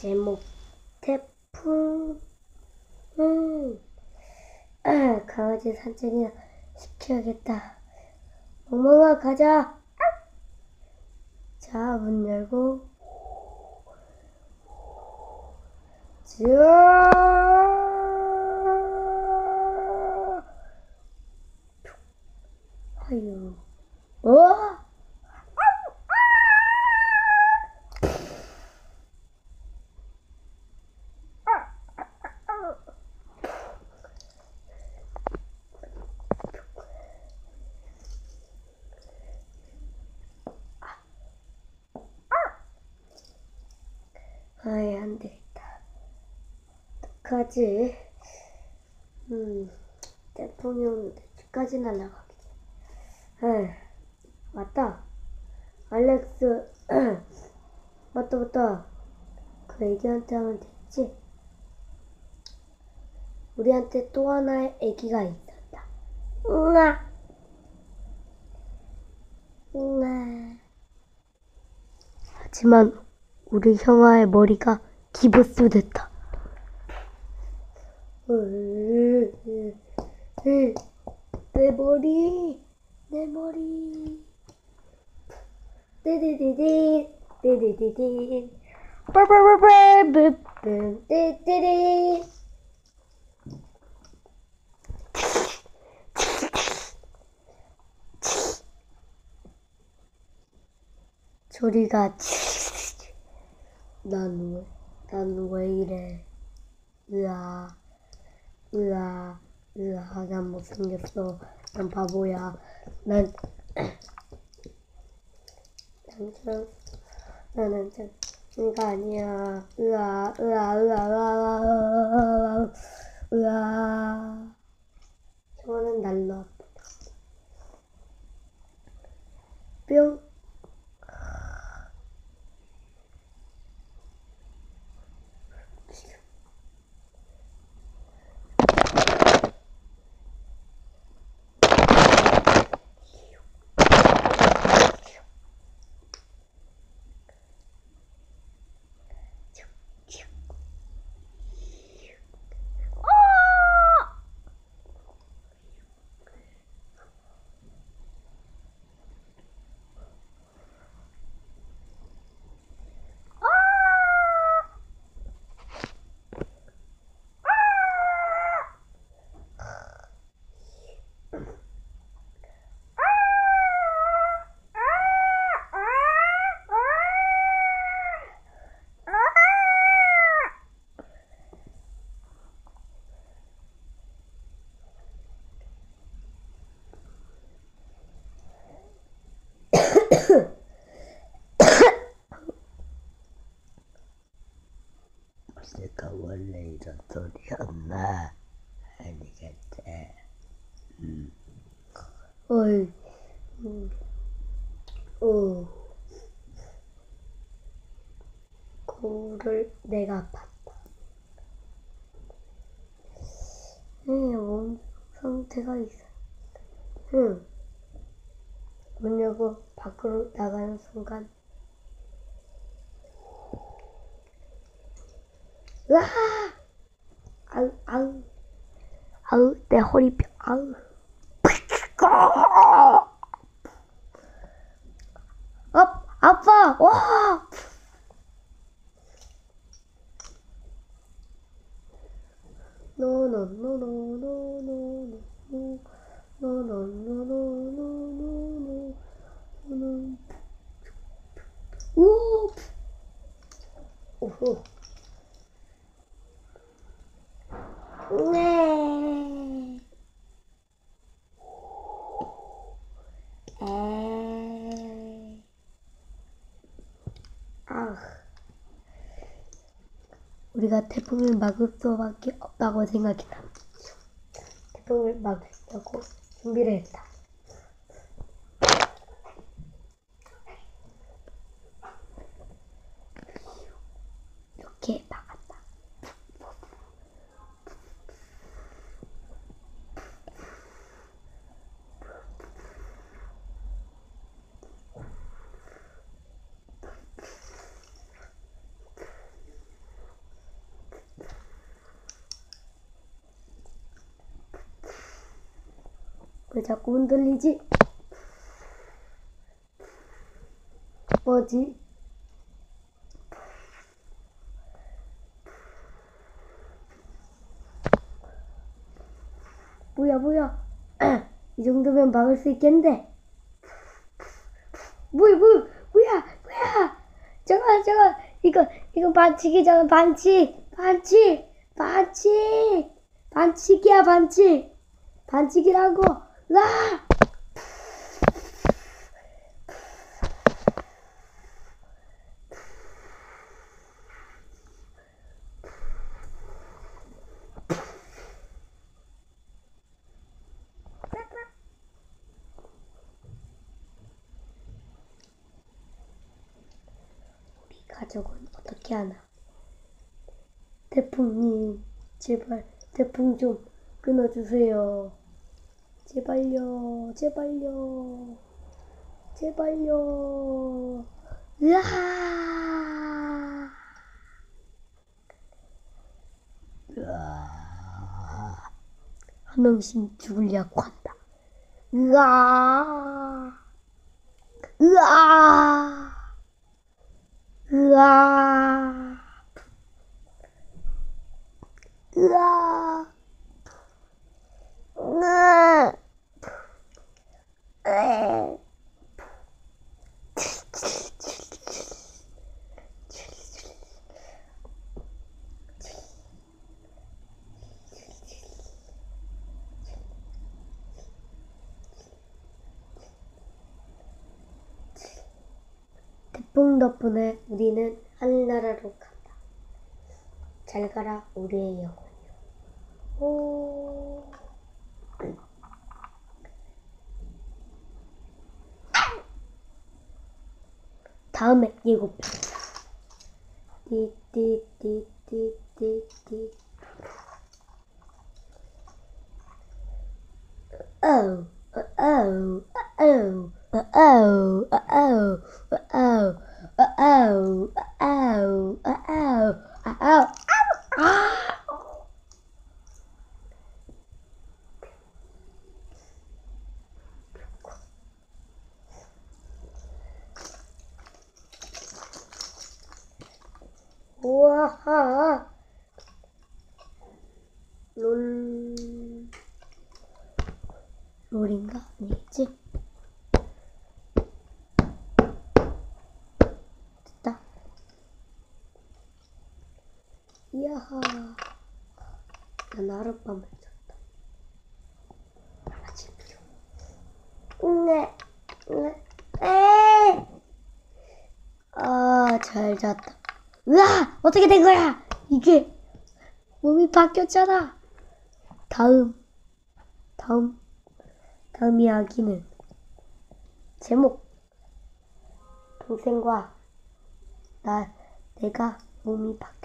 제목 태풍 음. 아, 강아지 산책이나 시켜야겠다. 멍멍아 가자! 자 문 열고. 자 아유 어? 아이, 안 되겠다. 어떡하지? 음, 태풍이 오는데 집까지 날아가겠지. 에이, 맞다. 알렉스, 맞다, 맞다. 그 애기한테 하면 됐지? 우리한테 또 하나의 애기가 있었다. 응아! 응아. 하지만 우리 형아의 머리가 기부스 됐다. 내 머리, 내 머리. 띠디디디, 띠디디디. 빠바바바바밤, 띠디디. 소리가 난 왜, 난 왜 이래. 으아, 으아, 으아, 난 못생겼어. 난 바보야. 난, 난 참, 나는 참, 이가 아니야. 으아, 으아, 으아, 으아, 으아, 으아. 저거는 날로 아프다. 뿅. 내가 원래 이런 소리였나? 아니겠지. 어이, 음, 어, 거울을 내가 봤다. 응, 몸 상태가 있어. 응. 문 열고 밖으로 나가는 순간, うわあう、あう。あうってホリピョ、あう。ーあ、ーノーノーノーノーノーノーノーノーノーノー 네. 아우. 우리가 태풍을 막을 수밖에 없다고 생각했다. 태풍을 막으려고 준비를 했다. 이렇게 왜 자꾸 흔들리지? 뭐지? 뭐야 뭐야? 이 정도면 막을 수 있겠는데? 뭐야 뭐야 뭐야 뭐야? 잠깐 잠깐 이거 이거 반칙이잖아 반칙 반칙 반칙. 반칙이야 반칙. 반칙이라고 라 우리 가족은 어떻게 하나? 태풍님, 제발 태풍 좀 끊어주세요. 제발요, 제발요, 제발요. 으아! 으아, 한 명씩 죽으려고 한다. 으아! 으아! 으아! 으아! 으아! 태풍 덕분에 우리는 하늘나라로 간다. 잘 가라, 우리의 영혼이여. 오. 다음에 예고편. 띠띠띠띠띠띠. Oh, oh, oh, oh, Uh oh, uh oh, uh oh, uh oh, uh oh, uh oh, uh oh, uh oh, oh, oh, oh, oh, ow! oh! Lol. Rolling up, need to. 이야하. 난 하룻밤을 잤다. 아침이요. 네, 네, 에. 아, 잘 잤다. 으아! 어떻게 된 거야? 이게 몸이 바뀌었잖아. 다음, 다음, 다음 이야기는 제목 동생과 나 내가 몸이 바뀌었다.